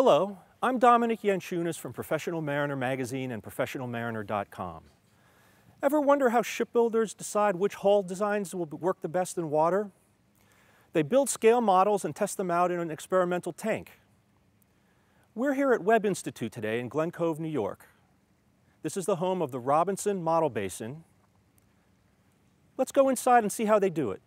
Hello, I'm Dominic Yanchunas from Professional Mariner Magazine and ProfessionalMariner.com. Ever wonder how shipbuilders decide which hull designs will work the best in water? They build scale models and test them out in an experimental tank. We're here at Webb Institute today in Glen Cove, New York. This is the home of the Robinson Model Basin. Let's go inside and see how they do it.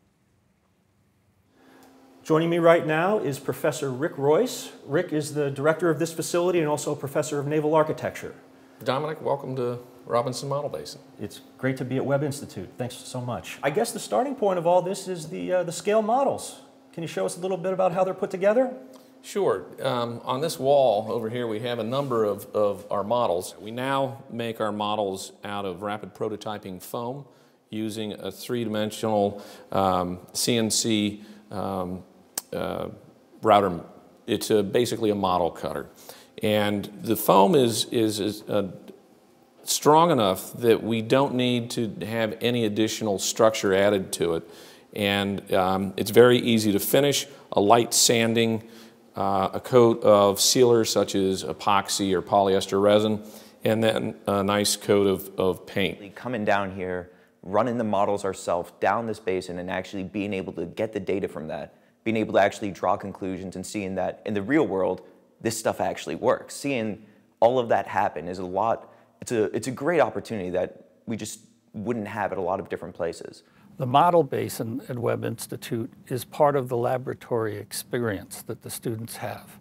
Joining me right now is Professor Rick Royce. Rick is the director of this facility and also a professor of naval architecture. Dominic, welcome to Robinson Model Basin. It's great to be at Webb Institute. Thanks so much. I guess the starting point of all this is the, uh, the scale models. Can you show us a little bit about how they're put together? Sure. Um, on this wall over here, we have a number of, of our models. We now make our models out of rapid prototyping foam using a three-dimensional um, CNC um, uh, router. It's a, basically a model cutter. And the foam is, is, is uh, strong enough that we don't need to have any additional structure added to it. And um, it's very easy to finish, a light sanding, uh, a coat of sealer such as epoxy or polyester resin, and then a nice coat of, of paint. Coming down here, running the models ourselves down this basin and actually being able to get the data from that being able to actually draw conclusions and seeing that in the real world, this stuff actually works. Seeing all of that happen is a lot, it's a, it's a great opportunity that we just wouldn't have at a lot of different places. The model basin at Webb Institute is part of the laboratory experience that the students have.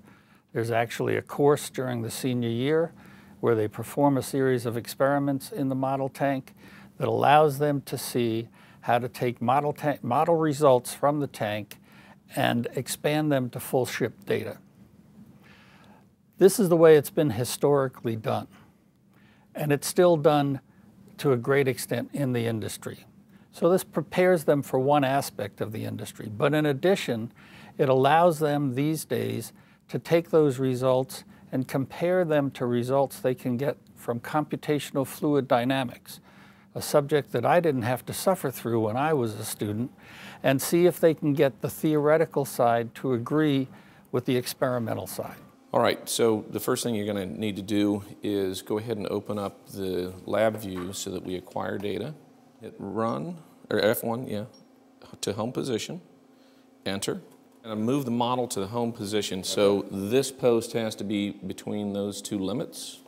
There's actually a course during the senior year where they perform a series of experiments in the model tank that allows them to see how to take model, model results from the tank and expand them to full ship data. This is the way it's been historically done. And it's still done to a great extent in the industry. So this prepares them for one aspect of the industry. But in addition, it allows them these days to take those results and compare them to results they can get from computational fluid dynamics, a subject that I didn't have to suffer through when I was a student, and see if they can get the theoretical side to agree with the experimental side. All right, so the first thing you're going to need to do is go ahead and open up the LabVIEW so that we acquire data. Hit run, or F1, yeah, to home position, enter. And move the model to the home position. So this post has to be between those two limits.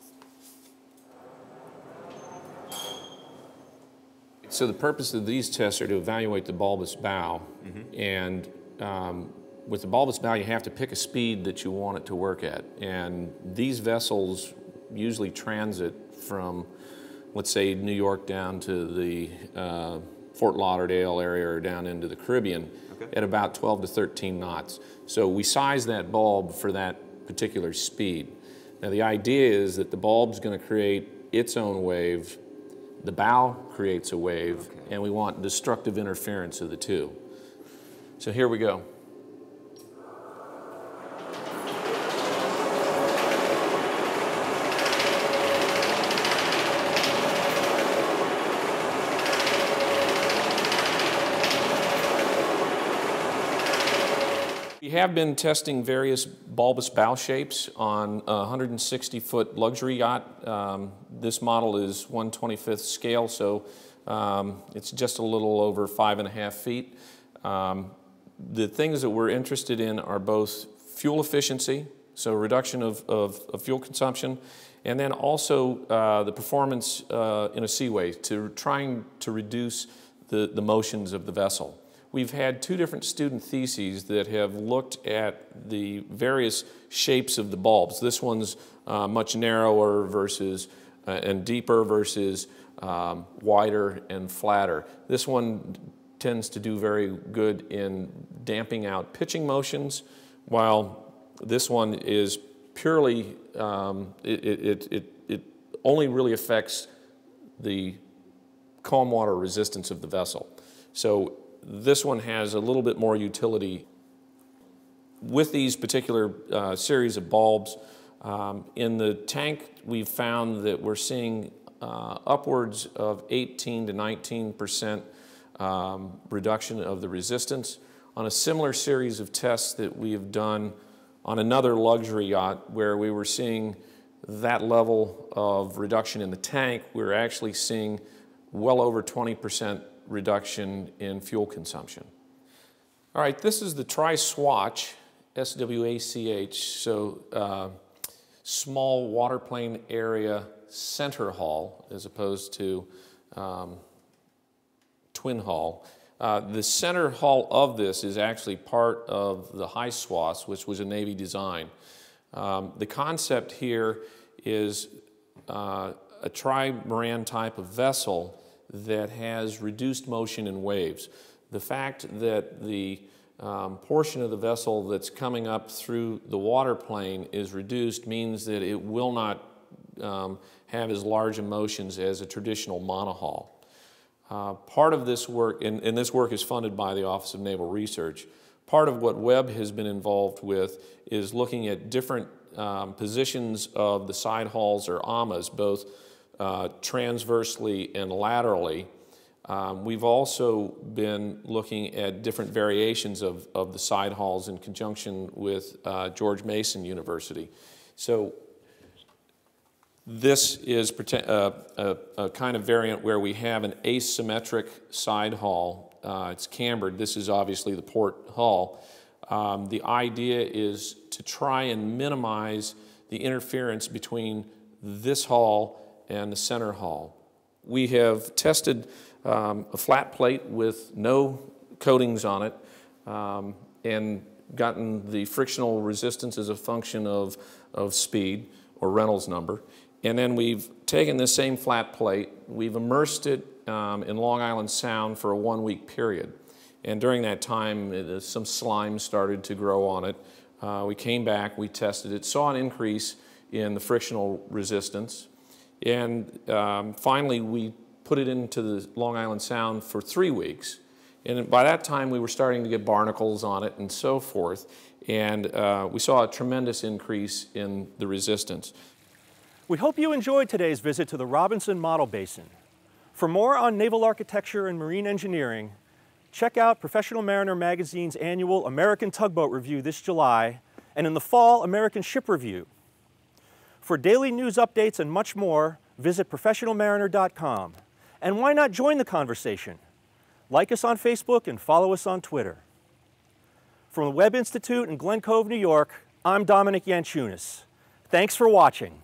So the purpose of these tests are to evaluate the bulbous bow. Mm -hmm. And um, with the bulbous bow, you have to pick a speed that you want it to work at. And these vessels usually transit from, let's say, New York down to the uh, Fort Lauderdale area or down into the Caribbean okay. at about 12 to 13 knots. So we size that bulb for that particular speed. Now the idea is that the bulb's going to create its own wave the bow creates a wave, okay. and we want destructive interference of the two. So here we go. Have been testing various bulbous bow shapes on a 160 foot luxury yacht. Um, this model is 125th scale, so um, it's just a little over five and a half feet. Um, the things that we're interested in are both fuel efficiency, so reduction of, of, of fuel consumption, and then also uh, the performance uh, in a seaway to trying to reduce the, the motions of the vessel. We've had two different student theses that have looked at the various shapes of the bulbs. This one's uh, much narrower versus uh, and deeper versus um, wider and flatter. This one tends to do very good in damping out pitching motions, while this one is purely, um, it, it, it, it only really affects the calm water resistance of the vessel. So this one has a little bit more utility. With these particular uh, series of bulbs, um, in the tank we've found that we're seeing uh, upwards of 18 to 19 percent um, reduction of the resistance. On a similar series of tests that we have done on another luxury yacht where we were seeing that level of reduction in the tank, we were actually seeing well over 20% reduction in fuel consumption. All right, this is the Tri-Swach, S-W-A-C-H, so uh, small waterplane area center hull as opposed to um, twin hull. Uh, the center hull of this is actually part of the High Swath, which was a Navy design. Um, the concept here is uh, a trimaran type of vessel that has reduced motion in waves. The fact that the um, portion of the vessel that's coming up through the water plane is reduced means that it will not um, have as large emotions as a traditional monohull. Uh, part of this work, and, and, this work is funded by the Office of Naval Research, part of what Webb has been involved with is looking at different um, positions of the side hulls or AMAs, both uh, transversely and laterally. Um, we've also been looking at different variations of, of the side halls in conjunction with uh, George Mason University. So this is a, a, a, kind of variant where we have an asymmetric side hall. Uh, it's cambered. This is obviously the port hull. Um, the idea is to try and minimize the interference between this hull and the center hull. We have tested um, a flat plate with no coatings on it um, and gotten the frictional resistance as a function of, of speed or Reynolds number. And then we've taken this same flat plate, we've immersed it um, in Long Island Sound for a one week period. And during that time, it, uh, some slime started to grow on it. Uh, we came back, we tested it, saw an increase in the frictional resistance. And um, finally, we put it into the Long Island Sound for three weeks. And by that time, we were starting to get barnacles on it and so forth. And uh, we saw a tremendous increase in the resistance. We hope you enjoyed today's visit to the Robinson Model Basin. For more on naval architecture and marine engineering, check out Professional Mariner Magazine's annual American Tugboat Review this July, and in the fall, American Ship Review. For daily news updates and much more, visit professionalmariner.com. And why not join the conversation? Like us on Facebook and follow us on Twitter. From the Webb Institute in Glen Cove, New York, I'm Dominic Yanchunas. Thanks for watching.